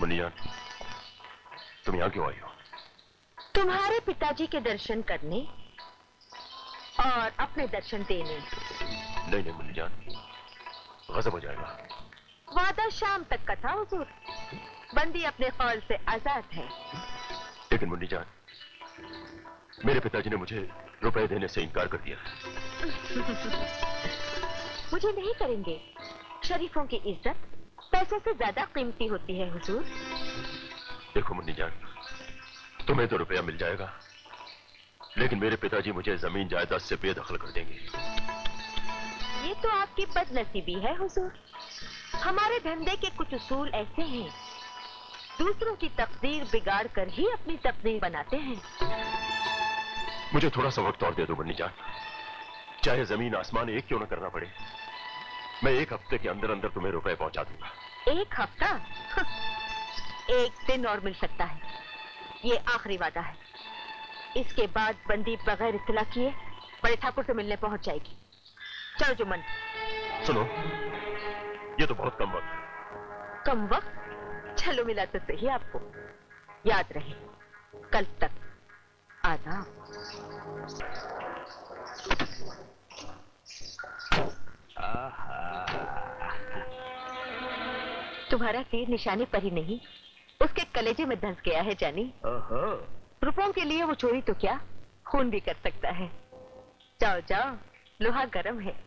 मुनिया तुम यहाँ क्यों आई हो? तुम्हारे पिताजी के दर्शन करने और अपने दर्शन देने। नहीं नहीं जान गजब हो जाएगा। वादा शाम तक का था हुजूर। बंदी अपने कौल से आज़ाद है। लेकिन मुन्नी जान मेरे पिताजी ने मुझे रुपए देने से इनकार कर दिया। मुझे नहीं करेंगे। शरीफों की इज़्ज़त पैसे से ज़्यादा कीमती होती है हुजूर। देखो मुन्नी जान तुम्हें तो रुपया मिल जाएगा लेकिन मेरे पिताजी मुझे ज़मीन जायदाद से बेदखल कर देंगे। ये तो आपकी बदनसीबी है हुजूर। हमारे धंधे के कुछ उसूल ऐसे हैं। दूसरों की तकदीर बिगाड़ कर ही अपनी तकदीर बनाते हैं। मुझे थोड़ा सा वक्त और दे दो मुन्नी जान। चाहे ज़मीन आसमान एक क्यों ना करना पड़े। मैं एक हफ़्ते के अंदर अंदर तुम्हें रुपए पहुँचा दूँगा। एक हफ़्ता? एक दिन और मिल सकता है। ये आखिरी वादा है। इसके बाद बंदी बगैर इतला किए बड़े ठाकुर से मिलने पहुँच जाएगी। चलो जुम्मन। सुनो। ये तो बहुत कम वक्त कम वक्त? चलो मिला तो सही आपको। याद रहे। कल तक। आदाब। तुम्हारा तीर निशाने पर ही नहीं। उसके कलेजे में धंस गया है जानी। रुपयों के लिए वो चोरी तो क्या? खून भी कर सकता है। जाओ जाओ। लोहा गर्म है।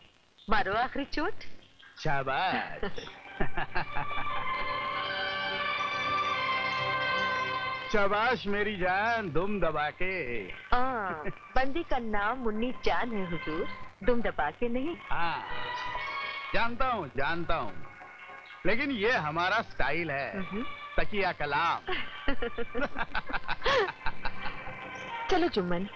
मारो आखिरी चोट। शाबाश शाबाश मेरी जान दुम दबा के आ, बंदी का नाम मुन्नी जान है हुजूर दुम दबा के नहीं हाँ जानता हूँ जानता हूँ। लेकिन ये हमारा स्टाइल है। हम्म। तकिया कलाम। चलो जुम्मन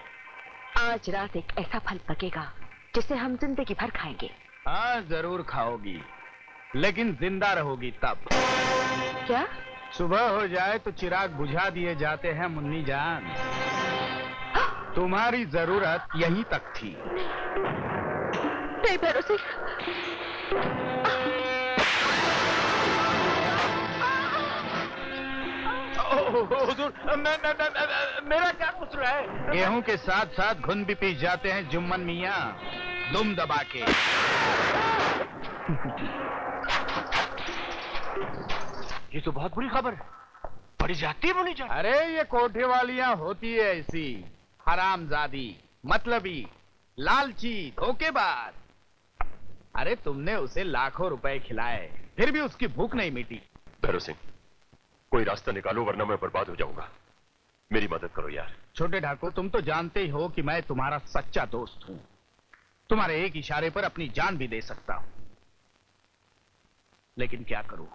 आज रात एक ऐसा फल पकेगा जिसे हम ज़िंदगी भर खाएँगे। हाँ ज़रूर खाओगी। लेकिन ज़िंदा रहोगी तब। क्या? सुबह हो जाए तो चिराग बुझा दिए जाते हैं मुन्नी जान। तुम्हारी ज़रूरत यही तक थी। नहीं भरोसे मेरा क्या कसूर है। गेहूँ के साथ साथ घुन भी पी जाते हैं जुम्मन मियाँ। दुम दबा के। ये तो बहुत बुरी खबर है। बड़ी जाती है जान। अरे ये कोठे वालियाँ होती है ऐसी। हरामजादी मतलबी लालची धोखेबाज। अरे तुमने उसे लाखों रुपए खिलाए। फिर भी उसकी भूख नहीं मिटी। भैरव सिंह कोई रास्ता निकालो वरना मैं बर्बाद हो जाऊँगा। मेरी मदद करो यार। छोटे ठाकुर तुम तो जानते ही हो कि मैं तुम्हारा सच्चा दोस्त हूँ। तुम्हारे एक इशारे पर अपनी जान भी दे सकता हूँ। लेकिन क्या करूँ?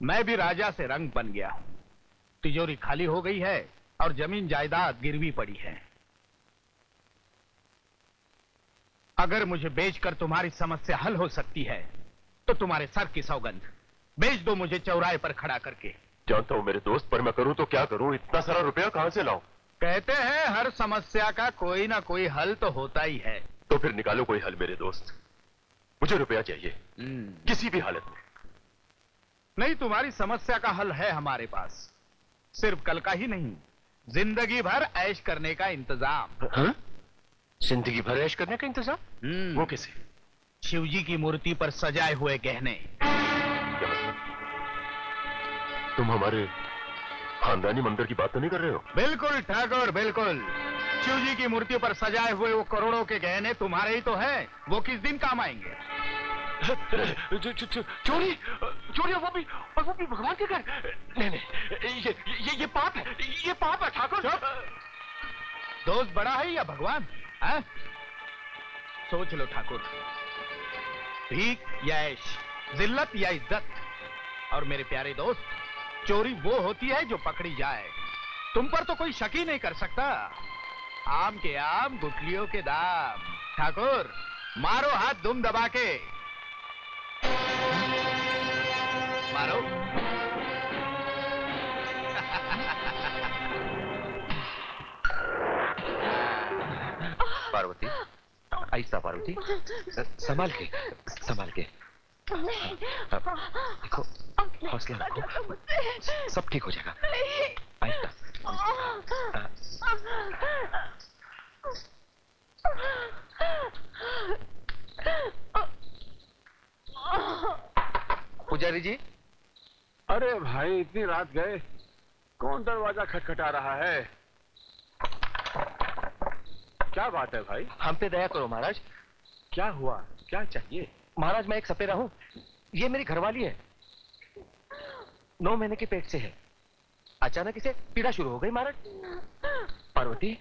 मैं भी राजा से रंग बन गया हूँ। तिजोरी खाली हो गई है और ज़मीन जायदाद गिरवी पड़ी है। अगर मुझे बेचकर तुम्हारी समस्या हल हो सकती है तो तुम्हारे सर की सौगंध। बेच दो मुझे चौराहे पर खड़ा करके। जानता हूँ मेरे दोस्त, पर मैं करूँ तो क्या करूँ? इतना सारा रुपया कहाँ से लाऊं? कहते हैं हर समस्या का कोई ना कोई हल तो होता ही है। तो फिर निकालो कोई हल मेरे दोस्त। मुझे रुपया चाहिए किसी भी हालत में। नहीं तुम्हारी समस्या का हल है हमारे पास। सिर्फ़ कल का ही नहीं ज़िंदगी भर ऐश करने का इंतज़ाम। हाँ? ज़िंदगी भर ऐश करने का इंतज़ाम? हम्म, वो कैसे? शिवजी की मूर्ति पर सजाए हुए गहने। तुम हमारे खानदानी मंदिर की बात तो नहीं कर रहे हो? बिल्कुल ठाकुर बिल्कुल। शिवजी की मूर्ति पर सजाए हुए वो करोड़ों के गहने तुम्हारे ही तो हैं। वो किस दिन काम आएँगे? चोरी? चोरी वो भी और वो भी भगवान के घर? नहीं नहीं ये ये ये पाप है ये पाप है ठाकुर। दोस्त बड़ा है या भगवान? है? सोच लो ठाकुर। भीख या ऐश जिल्लत या इज़्ज़त। और मेरे प्यारे दोस्त चोरी वो होती है जो पकड़ी जाए। तुम पर तो कोई शक ही नहीं कर सकता। आम के आम गुटलियों के दाम। ठाकुर मारो हाथ दुम दबा के। मारो। पार्वती ऐसा पार्वती संभाल के संभाल के। देखो हौसला रखो। सब ठीक हो जाएगा। पुजारी जी? अरे भाई इतनी रात गए। कौन दरवाज़ा खटखटा रहा है? क्या बात है भाई? हम पे दया करो महाराज। क्या हुआ? क्या चाहिए? महाराज मैं एक सपेरा हूँ। ये मेरी घरवाली है। नौ महीने के पेट से है। अचानक इसे पीड़ा शुरू हो गई महाराज। पार्वती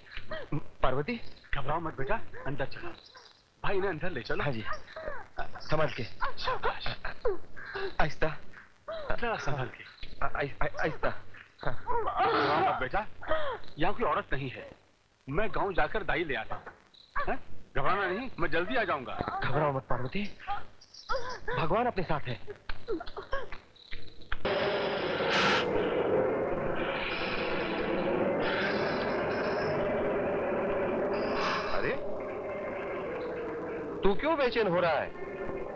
पार्वती घबराओ मत बेटा अंदर चलो। भाई ने अंदर ले चलो। हाँ जी। संभाल के। आहिस्ता। संभल के। आहि- आहि- आहिस्ता। हाँ। बेटा। यहाँ कोई औरत नहीं है। मैं गाँव जाकर दाई ले आता हूँ? घबराना नहीं मैं जल्दी आ जाऊँगा। घबराओ मत पार्वती। भगवान अपने साथ है। तू क्यों बेचैन हो रहा है?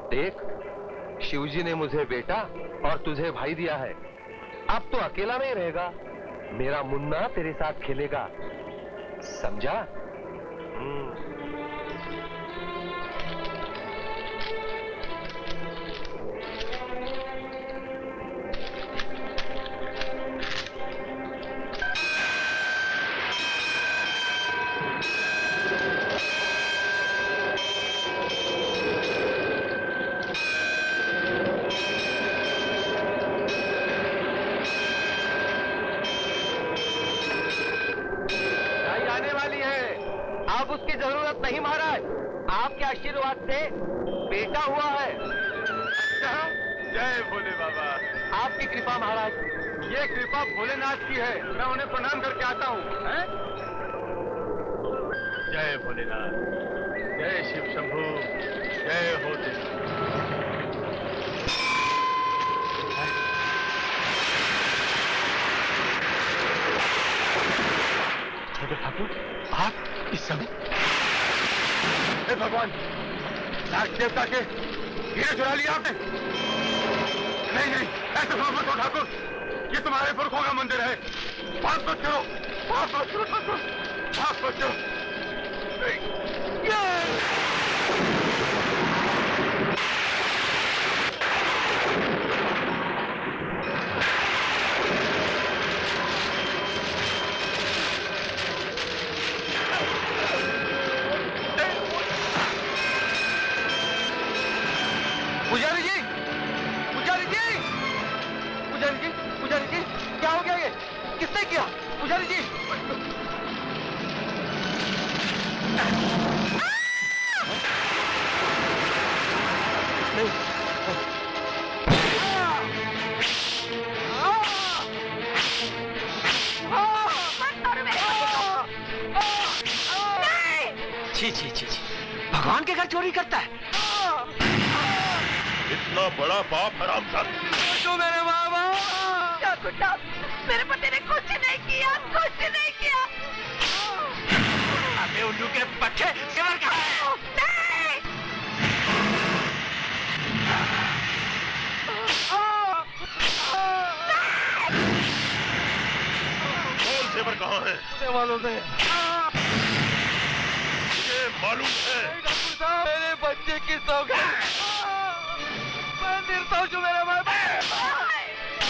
देख, शिवजी ने मुझे बेटा और तुझे भाई दिया है। अब तो अकेला नहीं रहेगा। मेरा मुन्ना तेरे साथ खेलेगा। समझा? से बेटा हुआ है। जय भोले बाबा। आपकी कृपा महाराज। ये कृपा भोलेनाथ की है। मैं उन्हें प्रणाम करके आता हूँ। जय भोलेनाथ। जय शिव शंभु। जय हो ठाकुर आप इस समय भगवान नाग देवता के हीरे चुरा लिया आपने। नहीं नहीं, ऐसे मत हो ठाकुर? ये तुम्हारे पुरखों का मंदिर है। मत करो मत करो मत करो! किसने किया? पुजारी जी। छी छी छी छी। भगवान के घर चोरी करता है। इतना बड़ा पाप हराम तो मेरे बाबा। मेरे पति ने कुछ नहीं किया कुछ नहीं किया। अबे उल्लू के बच्चे सिमर कहाँ है? नहीं। कहाँ है? मुझे मालूम है। मुझे मालूम है मेरे बच्चे की सौगात मैं निर्दोष हूँ मेरे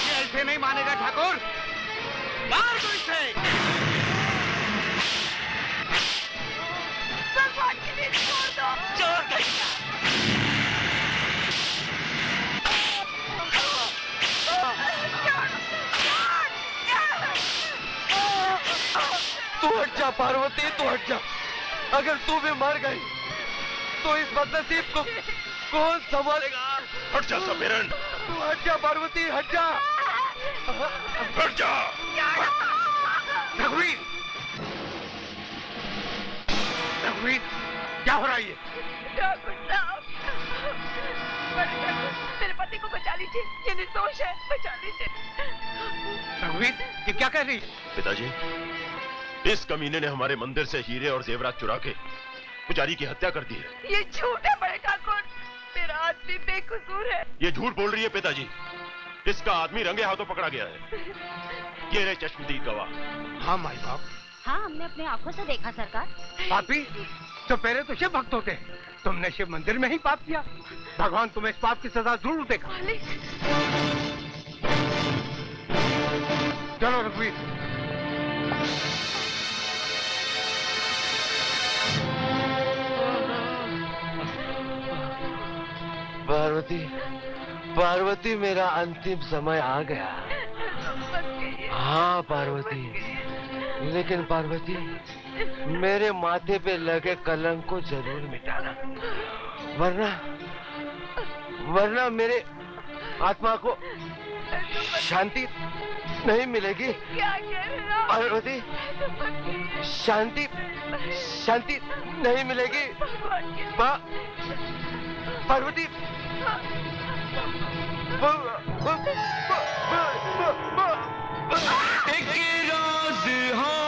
ये ऐसे नहीं मानेगा ठाकुर। मार दो इसे भगवान के लिए छोड़ दो चोर कहीं तू हट जा पार्वती तू हट जा अगर तू भी मर गई तो इस बदनसीब को कौन संभालेगा? हट जा सपेरन तू हट जा पार्वती हट जा। हट जा रघुवीर। रघुवीर क्या हो रहा है ये? मेरे मेरे पति को बचा लीजिए ये निर्दोष है बचा लीजिए रघुवीर ये क्या कह रही पिताजी इस कमीने ने हमारे मंदिर से हीरे और जेवरात चुरा के पुजारी की हत्या कर दी है। ये झूठ है बड़े ठाकुर मेरा आदमी बेकसूर है। ये झूठ बोल रही है पिताजी। इसका आदमी रंगे हाथों पकड़ा गया है। ये रहे चश्मदीद गवाह। हाँ माई बाप। हाँ हमने अपने आँखों से देखा सरकार। पापी तो पहले तो शिव भक्त होते हैं। तुमने शिव मंदिर में ही पाप किया। भगवान तुम्हें इस पाप की सजा ज़रूर देगा। चलो रघुवीर। पार्वती पार्वती मेरा अंतिम समय आ गया। हाँ पार्वती। लेकिन पार्वती मेरे माथे पे लगे कलंक को ज़रूर मिटाना। वरना वरना मेरे आत्मा को शांति नहीं मिलेगी। पार्वती शांति शांति नहीं मिलेगी। पार्वती एक राज होगा